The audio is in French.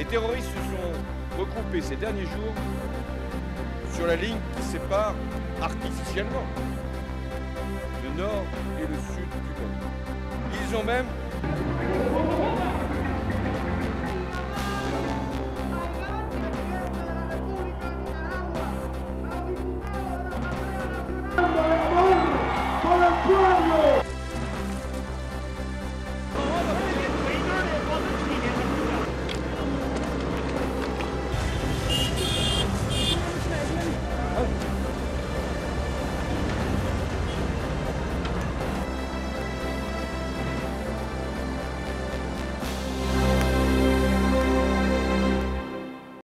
Les terroristes se sont regroupés ces derniers jours sur la ligne qui sépare artificiellement le nord et le sud du monde. Ils ont même